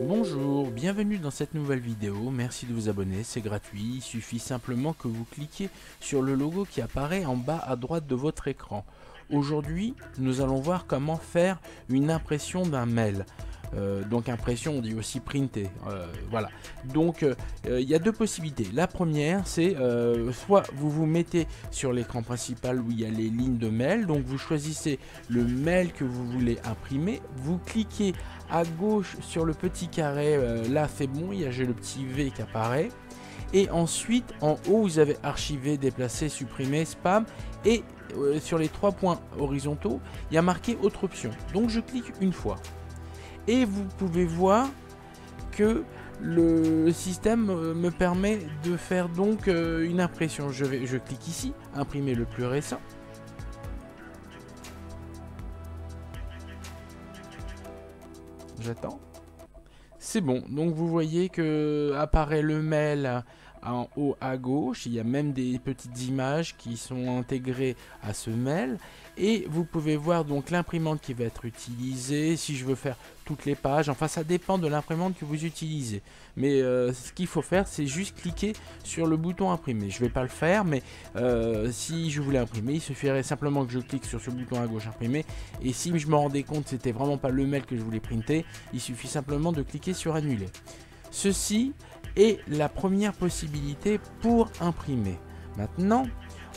Bonjour, bienvenue dans cette nouvelle vidéo, merci de vous abonner, c'est gratuit, il suffit simplement que vous cliquiez sur le logo qui apparaît en bas à droite de votre écran. Aujourd'hui, nous allons voir comment faire une impression d'un mail. Euh, donc impression, on dit aussi printer. Euh, voilà. Donc euh, il y a deux possibilités. La première, c'est soit vous vous mettez sur l'écran principal où il y a les lignes de mail. Donc vous choisissez le mail que vous voulez imprimer. Vous cliquez à gauche sur le petit carré. là, c'est bon. Il y a le petit V qui apparaît. Et ensuite, en haut, vous avez archivé, déplacé, supprimé, spam. Et sur les trois points horizontaux, il y a marqué autre option. Donc je clique une fois et vous pouvez voir que le système euh, me permet de faire donc euh, une impression. Je, clique ici, imprimer le plus récent. J'attends. C'est bon, donc vous voyez que apparaît le mail en haut à gauche. Il y a même des petites images qui sont intégrées à ce mail. Et vous pouvez voir donc l'imprimante qui va être utilisée. Si je veux faire toutes les pages, enfin ça dépend de l'imprimante que vous utilisez. Mais euh, ce qu'il faut faire, c'est juste cliquer sur le bouton imprimer. Je vais pas le faire, mais euh, si je voulais imprimer, il suffirait simplement que je clique sur ce bouton à gauche imprimer. Et si je me rendais compte que c'était vraiment pas le mail que je voulais printer, il suffit simplement de cliquer sur annuler. Ceci est la première possibilité pour imprimer. Maintenant,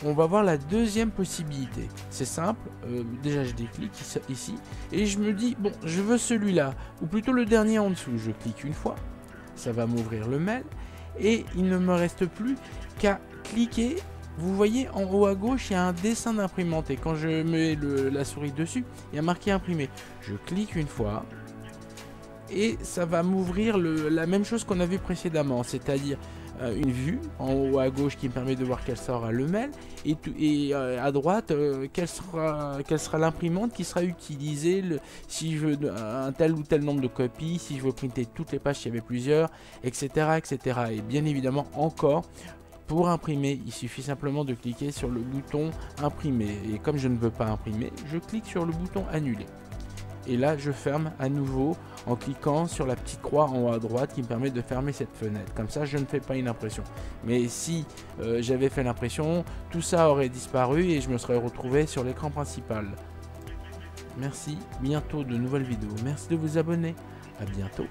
on va voir la deuxième possibilité. C'est simple, euh, déjà je déclique ici, et je me dis, bon, je veux celui-là, ou plutôt le dernier en dessous. Je clique une fois, ça va m'ouvrir le mail, et il ne me reste plus qu'à cliquer. Vous voyez en haut à gauche, il y a un dessin d'imprimante, et quand je mets la souris dessus, il y a marqué imprimer. Je clique une fois, et ça va m'ouvrir la même chose qu'on a vu précédemment, c'est-à-dire euh, une vue en haut à gauche qui me permet de voir quel sera le mail et, euh, à droite euh, quelle sera, quelle sera l'imprimante qui sera utilisée si je veux un tel ou tel nombre de copies, si je veux printer toutes les pages s'il y avait plusieurs, etc., etc. Et bien évidemment encore pour imprimer, il suffit simplement de cliquer sur le bouton imprimer. Et comme je ne veux pas imprimer, je clique sur le bouton annuler et là je ferme à nouveau en cliquant sur la petite croix en haut à droite qui me permet de fermer cette fenêtre. Comme ça je ne fais pas une impression. Mais si euh, j'avais fait l'impression tout ça aurait disparu et je me serais retrouvé sur l'écran principal. Merci. Bientôt de nouvelles vidéos. Merci de vous abonner. À bientôt